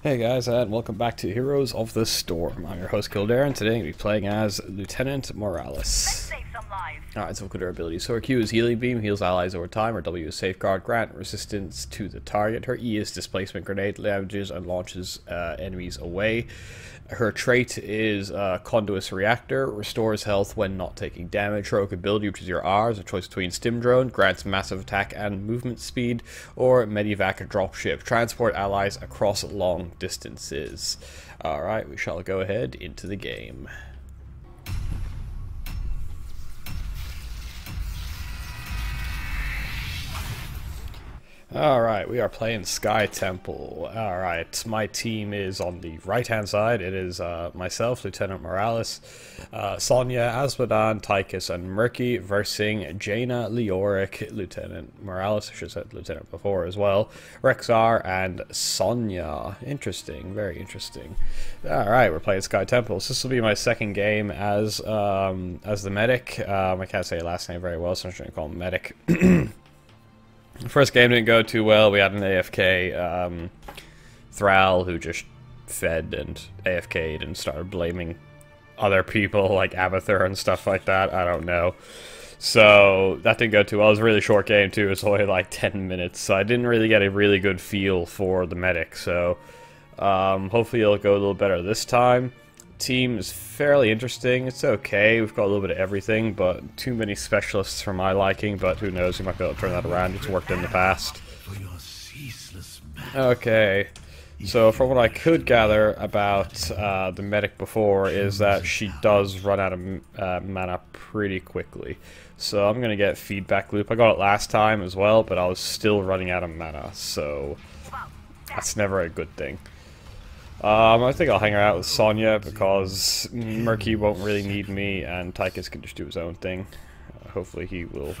Hey guys, and welcome back to Heroes of the Storm. I'm your host Kildare, and today I'm going to be playing as Lieutenant Morales. Alright, so look at her abilities. So her Q is Healing Beam, heals allies over time. Her W is Safeguard, grant resistance to the target. Her E is Displacement Grenade, damages and launches uh, enemies away. Her trait is uh, Reactor, restores health when not taking damage. Heroic ability, which is your R, is a choice between Stim Drone, grants massive attack and movement speed, or Medivac Dropship, transport allies across long distances. Alright, we shall go ahead into the game. Alright, we are playing Sky Temple. Alright, my team is on the right-hand side. It is uh, myself, Lieutenant Morales, uh, Sonya, Azmodan, Tychus, and Murky versing Jaina, Leoric, Lieutenant Morales, I should have said Lieutenant before as well, Rexxar, and Sonya. Interesting, very interesting. Alright, we're playing Sky Temple. So this will be my second game as um, as the medic. Um, I can't say last name very well, so I'm just going to call him Medic. First game didn't go too well. We had an AFK um, Thrall who just fed and AFK'd and started blaming other people like Abathur and stuff like that. I don't know. So that didn't go too well. It was a really short game too. It was only like 10 minutes. So I didn't really get a really good feel for the medic. So um, hopefully it'll go a little better this time team is fairly interesting. It's okay. We've got a little bit of everything, but too many specialists for my liking. But who knows? We might be able to turn that around. It's worked in the past. Okay. So from what I could gather about uh, the medic before is that she does run out of uh, mana pretty quickly. So I'm going to get feedback loop. I got it last time as well, but I was still running out of mana. So that's never a good thing. Um, I think I'll hang out with Sonya because Murky won't really need me and Tychus can just do his own thing. Uh, hopefully he will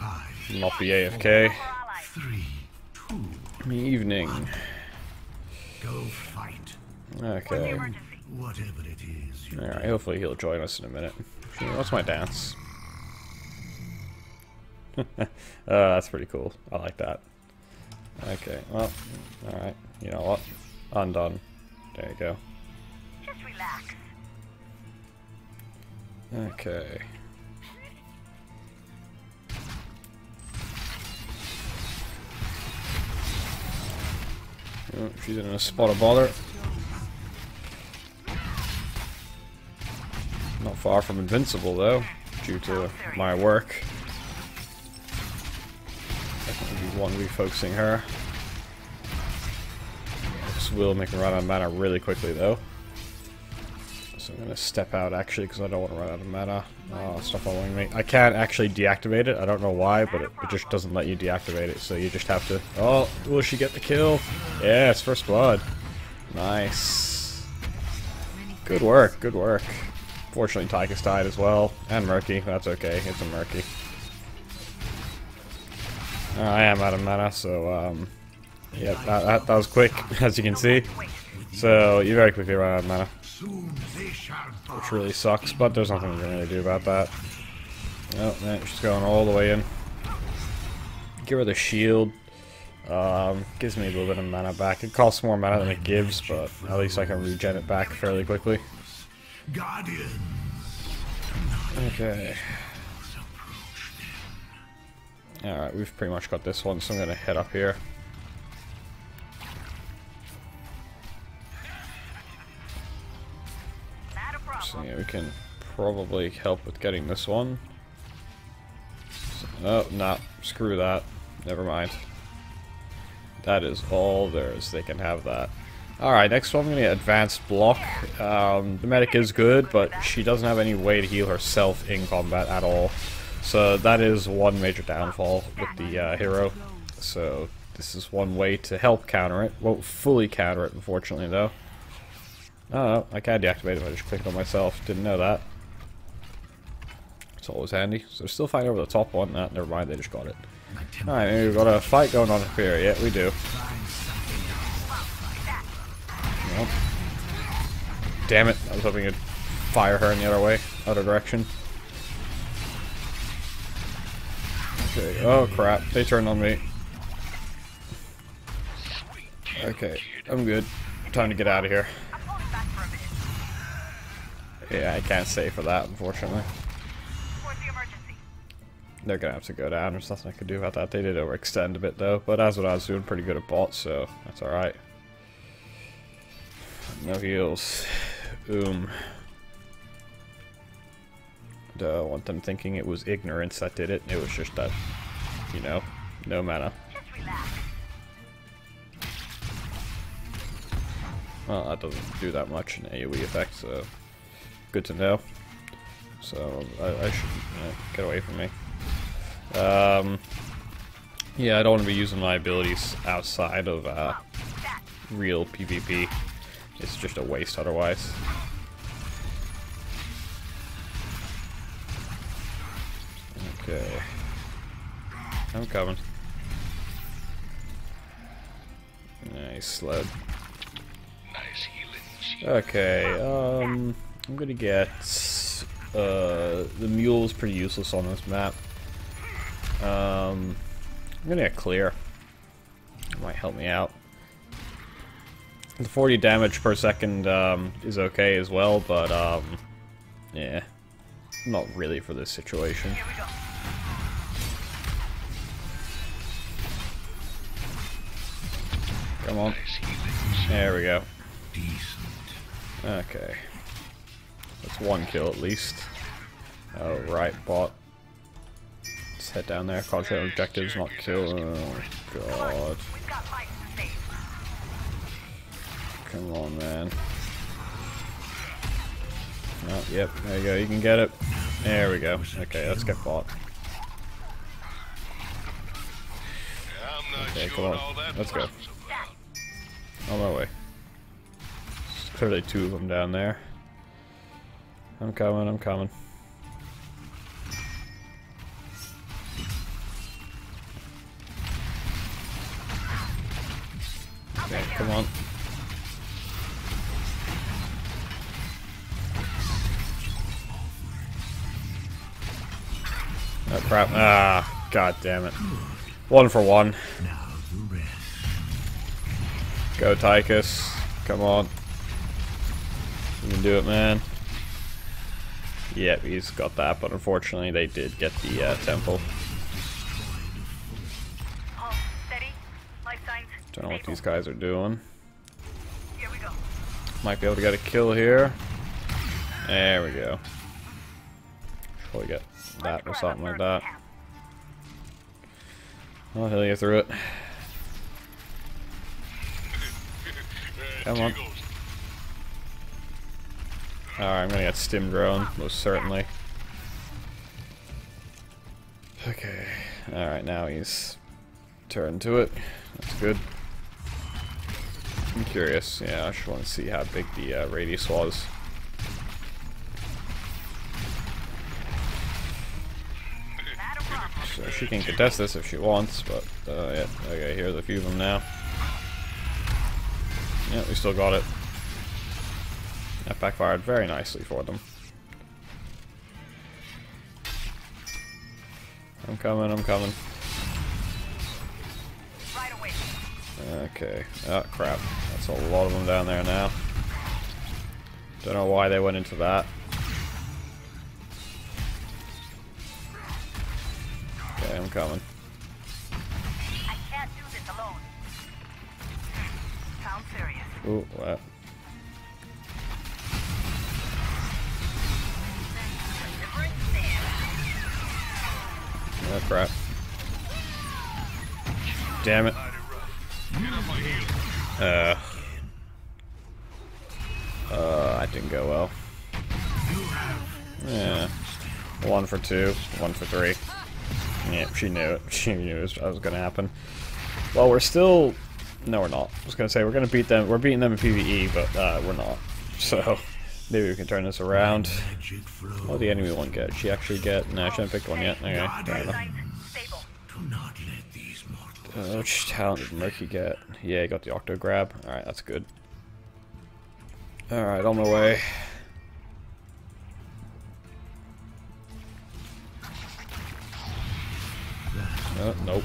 not be AFK. Three, two, Evening. go fight. Okay. Whatever it is Alright, hopefully he'll join us in a minute. What's my dance? uh, that's pretty cool. I like that. Okay, well, alright. You know what? Undone. There you go. Just relax. Okay. Oh, she's in a spot of bother. Not far from invincible though, due to my work. Definitely be one refocusing her. Will make me run out of mana really quickly though. So I'm gonna step out actually because I don't want to run out of mana. Oh, stop following me. I can't actually deactivate it. I don't know why, but it, it, just doesn't let you deactivate it. So you just have to. Oh, will she get the kill? Yes, first blood. Nice. Good work. Good work. Fortunately, Tychus died as well, and Murky. That's okay. It's a Murky. I am out of mana, so um, yeah, that, that, that was quick, as you can see. So you very quickly run out of mana which really sucks, but there's nothing we can really do about that. Oh, man, she's going all the way in. Give her the shield. Um, gives me a little bit of mana back. It costs more mana than it gives, but at least I can regen it back fairly quickly. Okay. Alright, we've pretty much got this one, so I'm gonna head up here. Yeah, we can probably help with getting this one. So, oh, nah, screw that. Never mind. That is all there is. They can have that. Alright, next one I'm going to Advanced Block. Um, the medic is good, but she doesn't have any way to heal herself in combat at all. So that is one major downfall with the uh, hero. So this is one way to help counter it. Won't fully counter it, unfortunately, though. Oh, I can deactivate if I just clicked on myself. Didn't know that. It's always handy. So still fighting over the top one. Nah, never mind, they just got it. Alright, we've got a fight going on up here. Yeah, we do. Yep. Damn it, I was hoping you'd fire her in the other way, other direction. Okay, oh crap, they turned on me. Okay, I'm good. Time to get out of here. Yeah, I can't stay for that, unfortunately. Towards the emergency. They're gonna have to go down. There's nothing I can do about that. They did overextend a bit though, but as what I was doing pretty good at bots, so that's alright. No heals. Um. Don't want them thinking it was ignorance that did it. It was just that, you know, no mana. Well, that doesn't do that much in AoE effect, so good to know. So I, I should uh, get away from me. Um, yeah, I don't want to be using my abilities outside of uh, real PvP. It's just a waste otherwise. Okay. I'm coming. Nice sled. Nice healing shield. Okay, um, I'm gonna get, uh, the is pretty useless on this map. Um, I'm gonna get clear. It Might help me out. The 40 damage per second, um, is okay as well, but, um, yeah, not really for this situation. Here we go. Come on. Nice healing shield. There we go. Okay. That's one kill at least. Right, bot. Let's head down there. Concentrate on objectives, not kill. Oh, God. Come on, man. Oh, yep, there you go. You can get it. There we go. Okay, let's get bot. Okay, come on. Let's go. On my way. There's clearly two of them down there. I'm coming, I'm coming. Okay, come on. Oh crap. Ah, god damn it. One for one. Go Tychus. Come on. You can do it, man. Yep, he's got that, but unfortunately they did get the uh, temple. Don't know what these guys are doing. Might be able to get a kill here. There we go. Probably get that or something like that. Oh, hell, you through it. Come on. Alright, I'm gonna get stim drone, most certainly. Okay. Alright, now he's turned to it. That's good. I'm curious. Yeah, I just want to see how big the uh, radius was. So she can contest this if she wants, but uh, yeah. Okay, here's a few of them now. Yeah, we still got it. That backfired very nicely for them. I'm coming, I'm coming. Okay. Oh, crap. That's a lot of them down there now. Don't know why they went into that. Okay, I'm coming. I can't do this alone. Sounds serious. Ooh, what? Oh, crap. Damn it. Uh. Uh, that didn't go well. Yeah. One for two, one for three. Yeah, she knew it. She knew it was, was gonna happen. Well, we're still... No, we're not. I was gonna say, we're gonna beat them. We're beating them in PvE, but uh, we're not. So, maybe we can turn this around. Did the enemy one get? She actually get... No, she hasn't picked one yet. Okay, which talent did Murky get? Yeah, he got the Octo Grab. Alright, that's good. Alright, on my way. Uh, nope.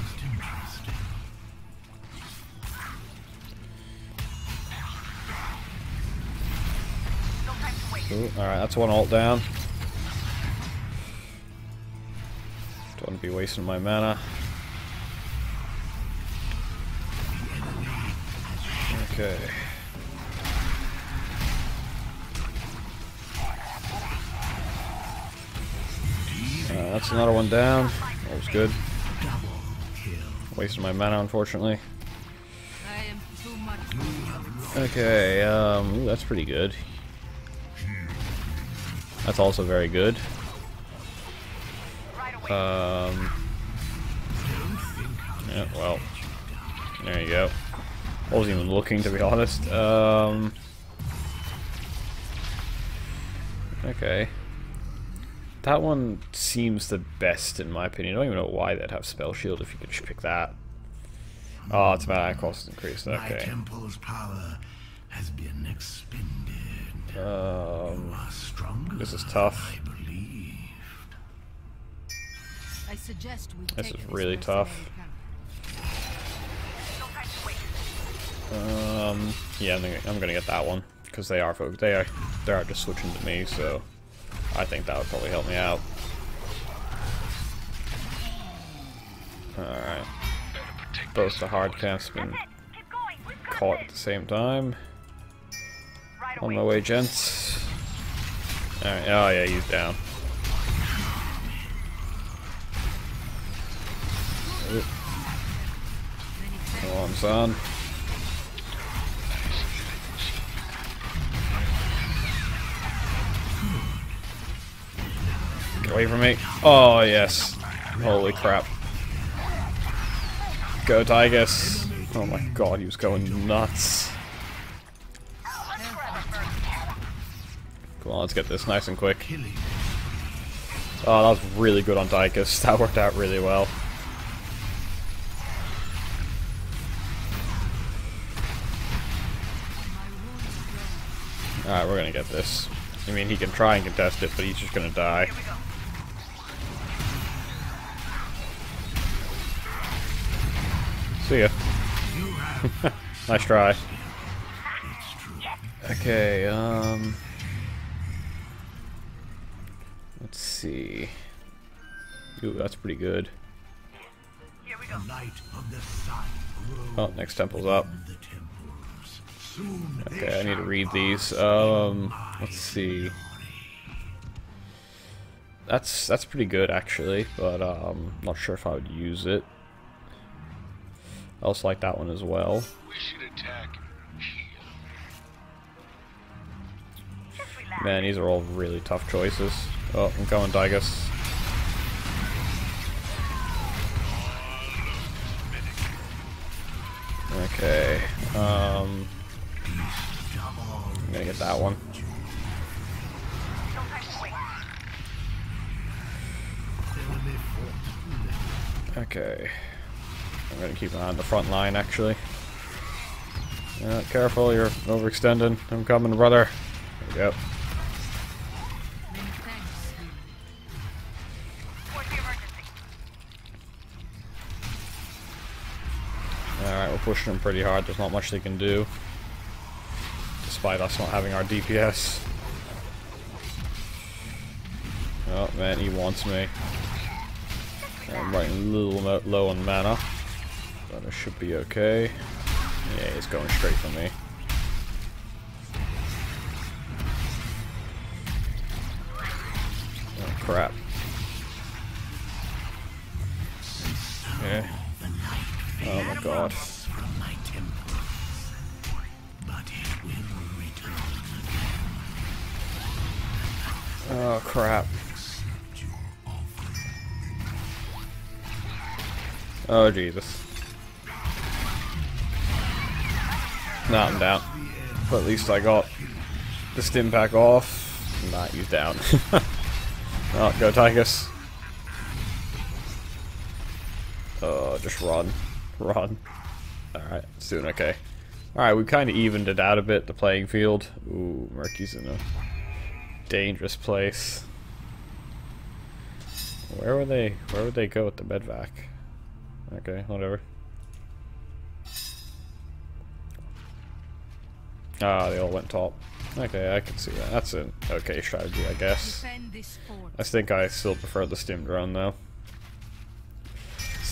Alright, that's one alt down. Don't want to be wasting my mana. Okay. Uh, that's another one down. That was good. Wasted my mana, unfortunately. I am too much. Okay, um, ooh, that's pretty good. That's also very good. Um, yeah, well, there you go. I wasn't even looking, to be honest. Um, okay. That one seems the best, in my opinion. I don't even know why they'd have Spell Shield if you could just pick that. Oh, it's mana cost increased. My Okay. temple's power has been expended. Um, You are stronger. this is tough. I believe. I suggest we This take is really tough. into account. no time to wait. Um, yeah, I'm gonna, I'm gonna get that one because they are folks. They are they are just switching to me, so I think that would probably help me out. All right, both the hard camps been That's it. Keep going. We've got caught at the same time. On my way, gents. All right. Oh yeah, he's down. Come on, son. Get away from me. Oh, yes. Holy crap. Go, Tychus. Oh my god, he was going nuts. On, let's get this nice and quick. Oh, that was really good on Tychus. That worked out really well. Alright, we're gonna get this. I mean, he can try and contest it, but he's just gonna die. Here we go. See ya. nice try. Okay, um... Let's see. Ooh, that's pretty good. Here we go. Light of the sun Oh, next temple's up. the temples. Soon Okay, I need to read these. Um, let's see. That's that's pretty good actually, but um, not sure if I would use it. I also like that one as well. We should attack here. Just relax. Man, these are all really tough choices. Oh, I'm going Tychus. Okay. Um, I'm gonna get that one. Okay. I'm gonna keep an eye on the front line, actually. Uh, careful, you're overextending. I'm coming, brother. There pushing them pretty hard. There's not much they can do. Despite us not having our DPS. Oh, man, he wants me. I'm running a little low on mana. But I should be okay. Yeah, he's going straight for me. Oh, crap. Okay. Oh my god. Oh crap. Oh Jesus. No, I'm down. But at least I got the stim pack off. Nah, he's down. oh, go Tychus. Oh, just run. Run. Alright, it's doing okay. Alright, we kind of evened it out a bit, the playing field. Ooh, Murky's in a dangerous place. Where would they where would they go with the medvac? Okay, whatever. Ah, they all went top. Okay, I can see that. That's an okay strategy, I guess. Defend this fort. I think I still prefer the stim drone though.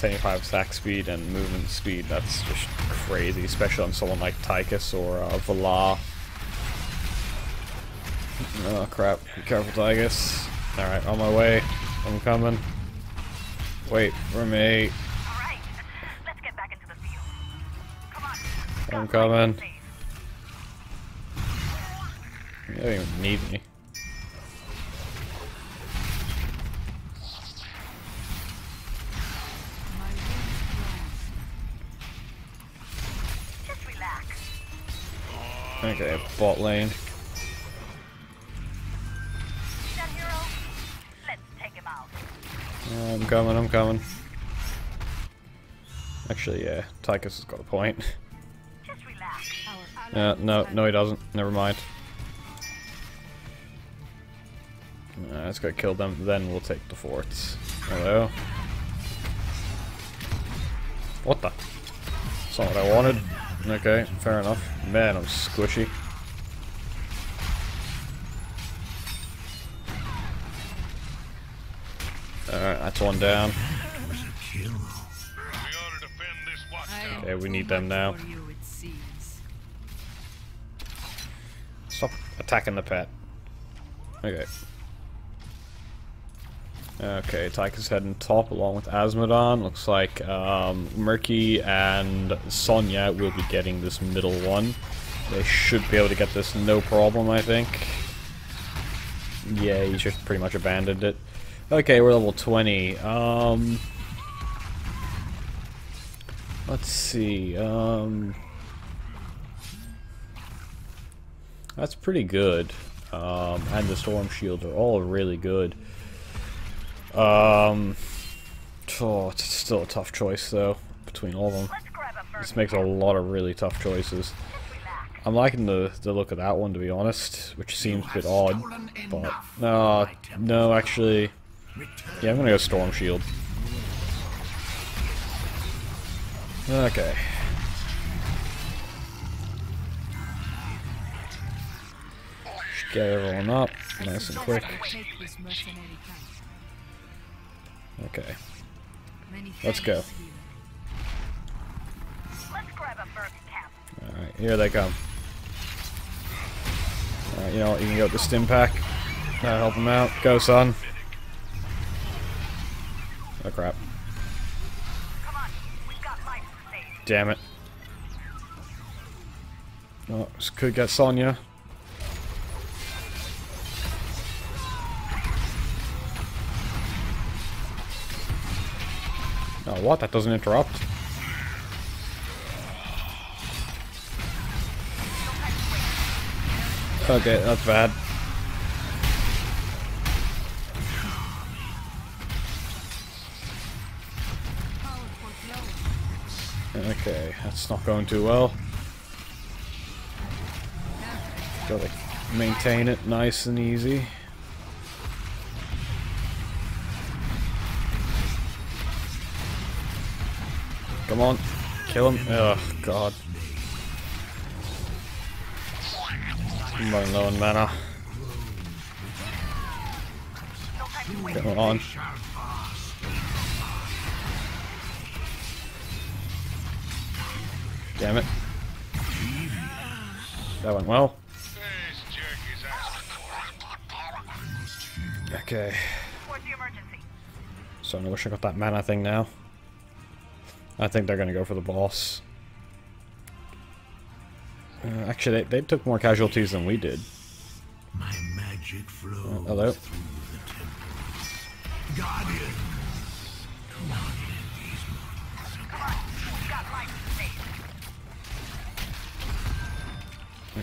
75 stack speed and movement speed, that's just crazy, especially on someone like Tychus or uh, Valla. Oh crap, be careful Tychus. Alright, on my way. I'm coming. Wait for me. All right. Let's get back into the field. Come on. I'm coming. You don't even need me. Okay, bot lane. I'm coming, I'm coming. Actually, yeah, Tychus has got a point. Uh, no, no he doesn't. Never mind. Uh, let's go kill them, then we'll take the forts. Hello? What the? That's not what I wanted. Okay, fair enough. Man, I'm squishy. That's one down. was a kill. We ought to defend this I watchtower. am Okay, we need them now. for you, it seems. Stop attacking the pet. Okay. Okay, Tychus heading top along with Azmodan. Looks like um, Murky and Sonya will be getting this middle one. They should be able to get this no problem, I think. Yeah, he's just pretty much abandoned it. Okay, we're level 20. Um, let's see. Um, That's pretty good. Um, and the Storm Shield are all really good. Um, oh, it's still a tough choice though between all of them. Let's grab a This makes a lot of really tough choices. I'm liking the the look of that one to be honest, which seems a bit odd. But enough no, of my temple. no, actually, Return yeah, I'm gonna go Storm Shield. Okay. Just get everyone up, nice and quick. Okay. Let's go. Alright, here they come. Alright, you know what, you can go with the stim pack. That'll help them out. Go, son. Oh crap. Damn it. Oh, this could get Sonya. Oh, what? That doesn't interrupt? Okay, that's bad. Okay, that's not going too well. Gotta maintain it nice and easy. Come on, kill him. Oh, God. I'm running low on mana. Come on. Damn it. That went well. This jerk is asking for it. Okay. Where's the emergency? So I wish I got that mana thing now. I think they're gonna go for the boss. Uh, actually, they, they took more casualties than we did. My magic flows Uh, hello?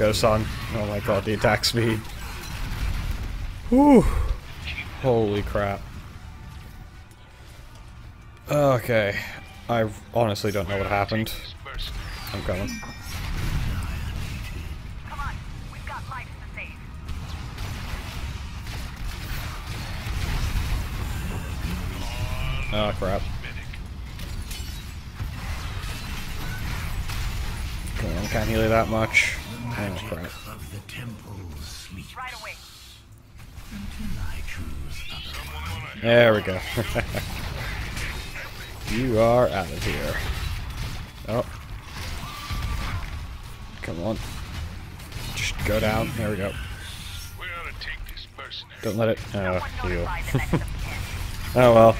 go, son. Oh my god, the attack speed. Whew. Holy crap. Okay. I honestly don't know what happened. I'm coming. Come on, we've got lives to save. Oh crap. Come on, can't heal you that much. Oh crap. Of the temple sleep Right away. until I choose There we go. you are out of here. Oh. Come on. Just go down. There we go. We ought to take this person. Don't let it. No Oh, one heal. notified the next of kin. oh well.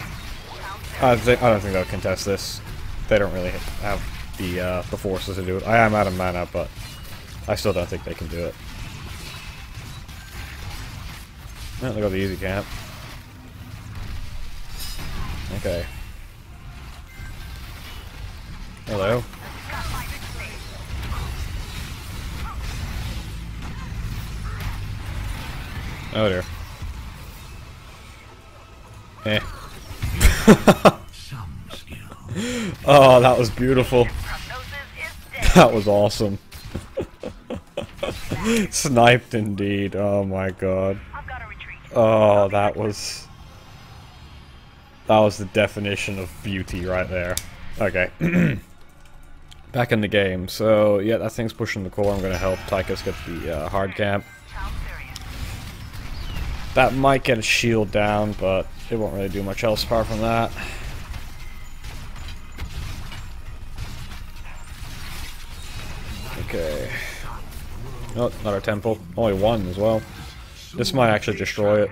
I think I don't think they'll contest this. They don't really have the uh, the forces to do it. I am out of mana, but I still don't think they can do it. No, they got the easy camp. Okay. Hello. got lives to save. Oh dear. Eh. some skill. Oh, that was beautiful. Prognosis is dead. That was awesome. Sniped indeed. Oh my god. Oh, that was... That was the definition of beauty right there. Okay. Back in the game. So, yeah, that thing's pushing the core. I'm going to help Tychus get the uh, hard camp. That might get a shield down, but it won't really do much else apart from that. Okay. Oh, not our temple. Only one as well. This might actually destroy it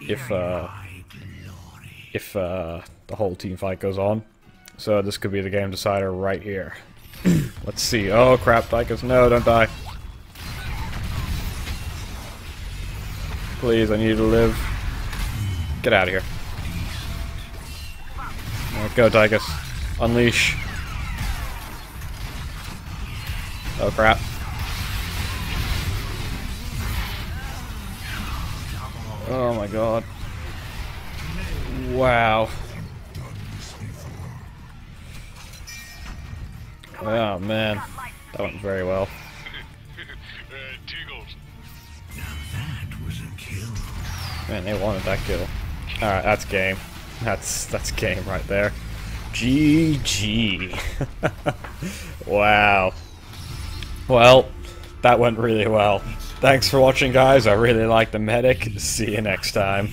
if uh, if uh, the whole team fight goes on. So this could be the game decider right here. Let's see. Oh crap, Tychus. No, don't die. Please, I need you to live. Get out of here. Alright, go, Tychus. Unleash. Oh crap. Oh my god. Wow. Oh man. That went very well. Man, they wanted that kill. Alright, that's game. That's that's game right there. GG. wow. Well, that went really well. Thanks for watching, guys. I really like the medic. See you next time.